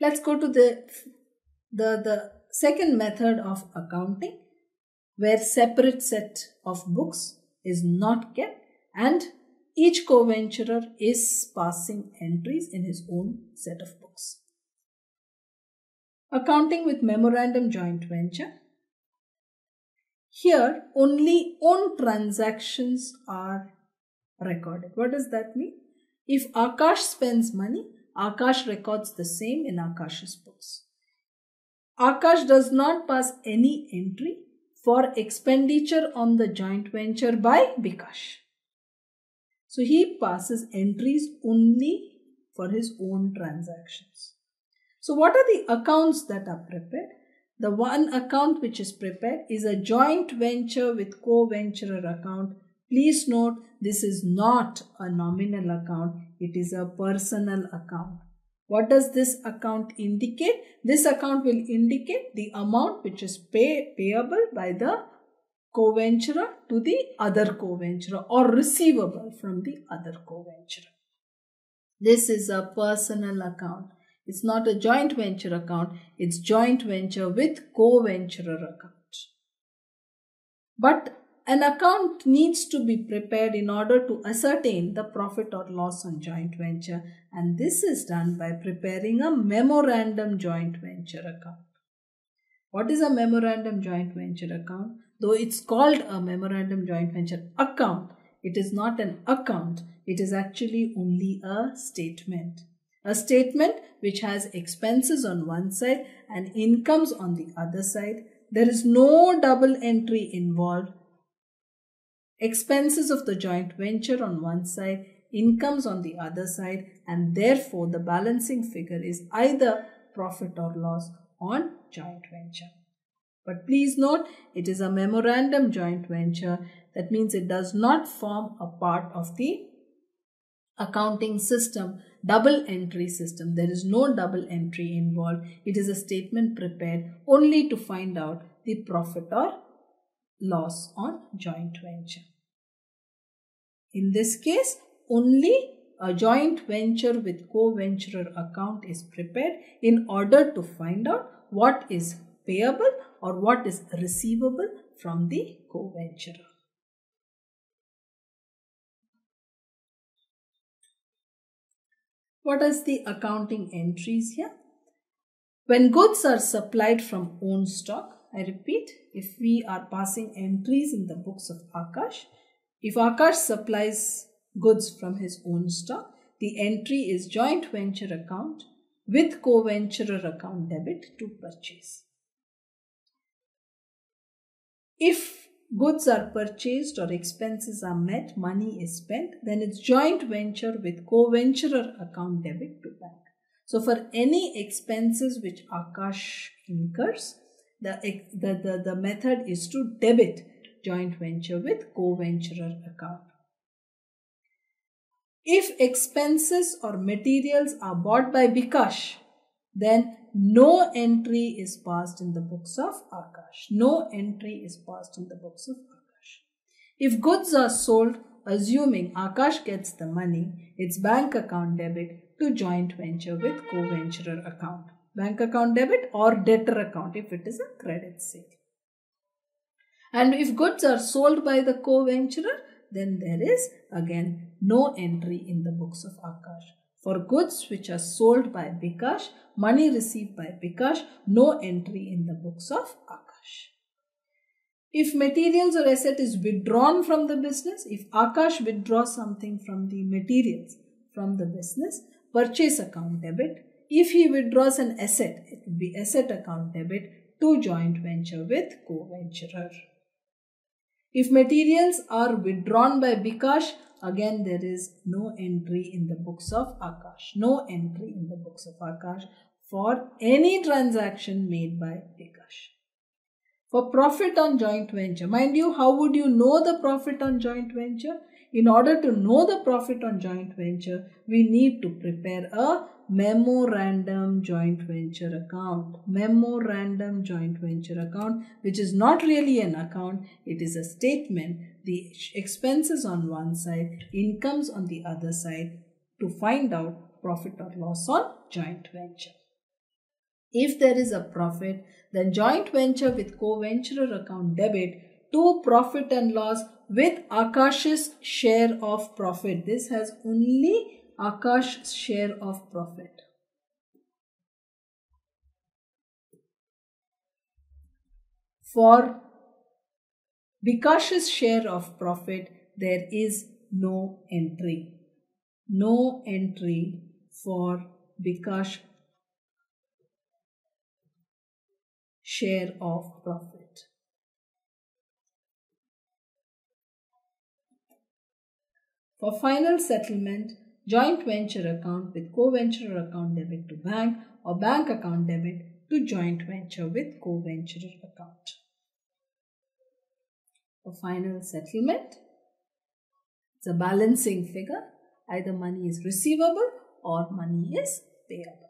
Let's go to the, the, the second method of accounting where separate set of books is not kept and each co-venturer is passing entries in his own set of books. Accounting with memorandum joint venture. Here only own transactions are recorded. What does that mean? If Akash spends money, Akash records the same in Akash's books. Akash does not pass any entry for expenditure on the joint venture by Bikash. So he passes entries only for his own transactions. So what are the accounts that are prepared? The one account which is prepared is a joint venture with co-venturer account. Please note this is not a nominal account. It is a personal account. What does this account indicate? This account will indicate the amount which is pay, payable by the co-venturer to the other co-venturer or receivable from the other co-venturer. This is a personal account. It's not a joint venture account. It's joint venture with co-venturer account. But an account needs to be prepared in order to ascertain the profit or loss on joint venture and this is done by preparing a memorandum joint venture account. What is a memorandum joint venture account? Though it's called a memorandum joint venture account, it is not an account. It is actually only a statement. A statement which has expenses on one side and incomes on the other side. There is no double entry involved. Expenses of the joint venture on one side, incomes on the other side and therefore the balancing figure is either profit or loss on joint venture. But please note, it is a memorandum joint venture. That means it does not form a part of the accounting system, double entry system. There is no double entry involved. It is a statement prepared only to find out the profit or loss on joint venture. In this case, only a joint venture with co-venturer account is prepared in order to find out what is payable or what is receivable from the co-venturer. What is the accounting entries here? When goods are supplied from own stock, I repeat, if we are passing entries in the books of Akash, if Akash supplies goods from his own stock, the entry is joint venture account with co-venturer account debit to purchase. If goods are purchased or expenses are met, money is spent, then it's joint venture with co-venturer account debit to bank. So for any expenses which Akash incurs, the, the, the, the method is to debit joint venture with co-venturer account. If expenses or materials are bought by Bikash, then no entry is passed in the books of Akash. No entry is passed in the books of Akash. If goods are sold, assuming Akash gets the money, it's bank account debit to joint venture with co-venturer account. Bank account debit or debtor account if it is a credit sale. And if goods are sold by the co-venturer, then there is again no entry in the books of Akash. For goods which are sold by Bikash, money received by Bikash, no entry in the books of Akash. If materials or asset is withdrawn from the business, if Akash withdraws something from the materials from the business, purchase account debit. If he withdraws an asset, it will be asset account debit to joint venture with co-venturer. If materials are withdrawn by Bikash, Again, there is no entry in the books of Akash. No entry in the books of Akash for any transaction made by Bikash. For profit on joint venture, mind you, how would you know the profit on joint venture? In order to know the profit on joint venture, we need to prepare a memorandum joint venture account. Memorandum joint venture account, which is not really an account, it is a statement. The expenses on one side, incomes on the other side to find out profit or loss on joint venture. If there is a profit, then joint venture with co-venturer account debit to profit and loss with Akash's share of profit. This has only Akash's share of profit. For Vikash's share of profit, there is no entry. No entry for Vikash share of profit. For final settlement, joint venture account with co-venturer account debit to bank or bank account debit to joint venture with co-venturer account. For final settlement, it's a balancing figure. Either money is receivable or money is payable.